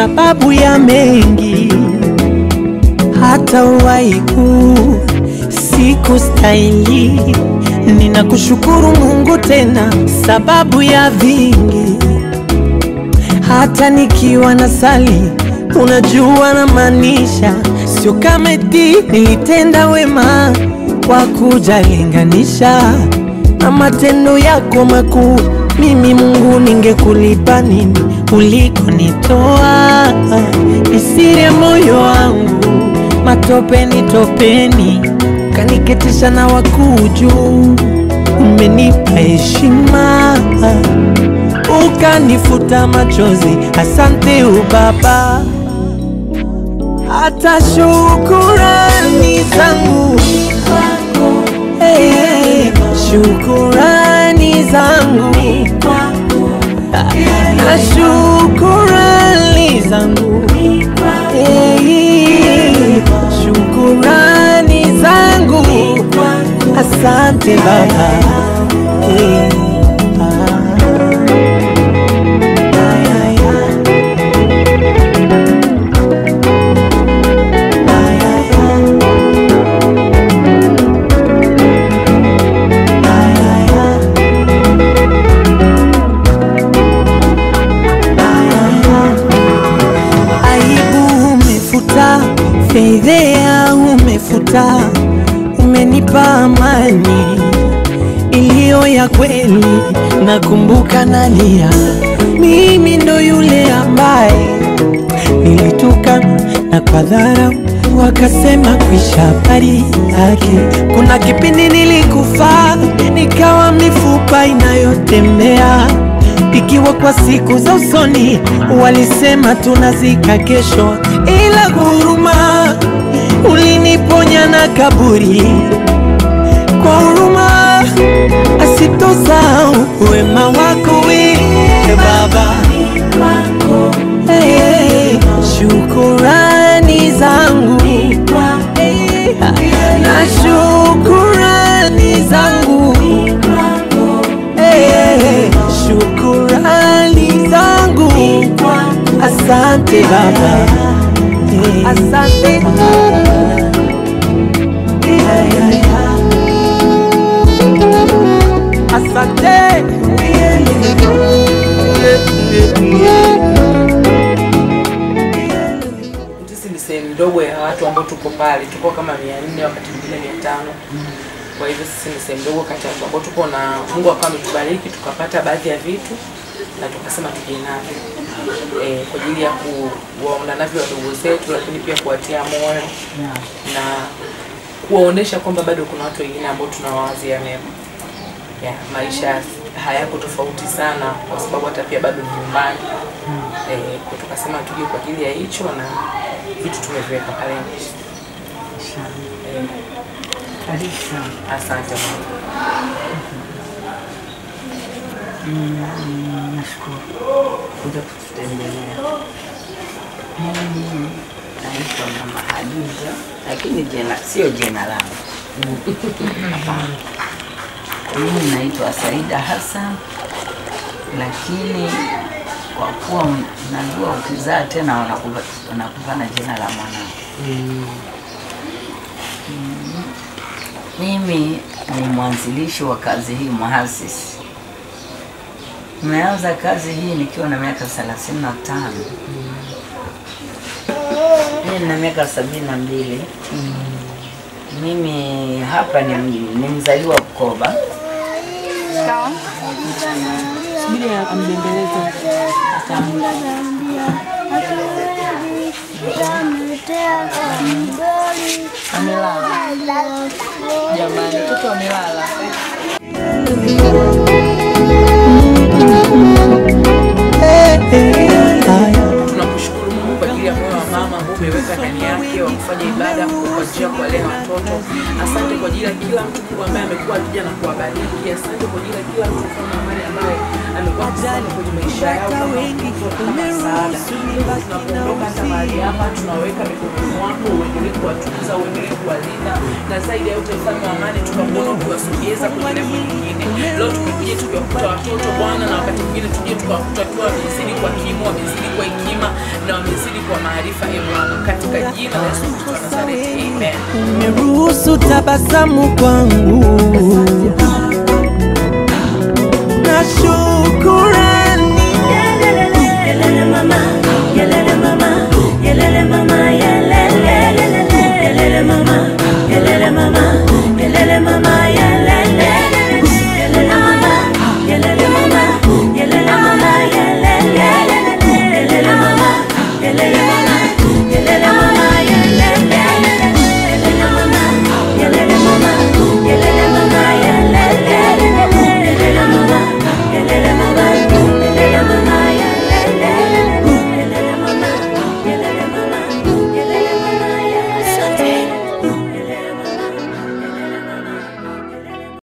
sababu ya mengi, hata uwaiku siku stahili. Ninakushukuru Mungu tena sababu ya vingi, hata nikiwa na sali, unajua na maanisha, sio kama eti nilitenda wema kwa kujalinganisha na matendo yako makuu. Mimi Mungu, ningekulipa nini ulikonitoa? nitoa isire moyo wangu matopeni topeni, kaniketisha na wakuu juu. Umenipa heshima ukanifuta machozi, asante ubaba. Hata shukurani zangu hey, shukurani zangu. Nashukuru umefuta, umenipa amani iliyo ya kweli. Nakumbuka nalia, mimi ndo yule ambaye nilituka na kwa dharau wakasema kwisha habari yake. Kuna kipindi nilikufa nikawa mifupa inayotembea ikiwa kwa siku za usoni walisema tunazika kesho, ila huruma uliniponya na kaburi. Kwa huruma asitosahau wema wako we Baba. Hey, hey, shukurani zangu. Na shukurani zangu. Hey, shukurani zangu. Asante Baba. Asante ndogo ya watu ambao tuko pale, tuko kama mia nne wakati mwingine mia tano. Kwa hivyo sisi ni sehemu ndogo kati ya ambao tuko na Mungu akawa ametubariki tukapata baadhi ya vitu na tukasema tuje navyo. E, kwa ajili ya kuwaona navyo wadogo zetu, lakini pia kuwatia moyo. Na kuwaonesha kwamba bado kuna watu wengine ambao tunawawazia mema. Ya maisha hayako tofauti sana, kwa sababu hata pia bado ni nyumbani. Eh, E, tukasema tuje kwa ajili ya hicho na vitu tumeviweka pale nje. Eh, asante. Mungu. Mm, Nashukuru. Kuja kututembelea. Mimi naitwa Mama Hadiza, lakini jina sio jina langu. Mimi naitwa Saida Hassan, lakini kwa kuwa najua ukizaa tena wanakupa wanakupa na jina la mwanao. Mimi ni mwanzilishi wa kazi hii, muhasisi. Nimeanza kazi hii nikiwa na miaka thelathini na tano. Mimi nina miaka sabini na mbili. Mimi hapa ni, ni mzaliwa wa Bukoba. Subiri ambembeleze. Amelala. Jamani, mtoto amelala. Mama ambao umeweka ndani yake wa kufanya ibada kwa njia ya kuwalea watoto. Asante kwa ajili ya kila mtu Mungu ambaye amekuwa akija na kuwabariki. Asante kwa ajili ya kila mtu mfano ambaye ambaye amekuwa akisali kwenye maisha yao kama kama msaada. Mungu tunapoondoka hata mahali hapa tunaweka mikononi mwako, uendelee kuwatunza, uendelee kuwalinda na zaidi ya yote mfalme wa amani tukamwona ukiwasogeza kwenye level nyingine. Tukiwakuta watoto Bwana, na wakati mwingine tuje tukawakuta wakiwa wamezidi kwa elimu, wamezidi kwa hekima na wamezidi kwa maarifa. E Bwana, katika jina la Yesu Kristo wa Nazareti, amen. umeruhusu tabasamu kwangu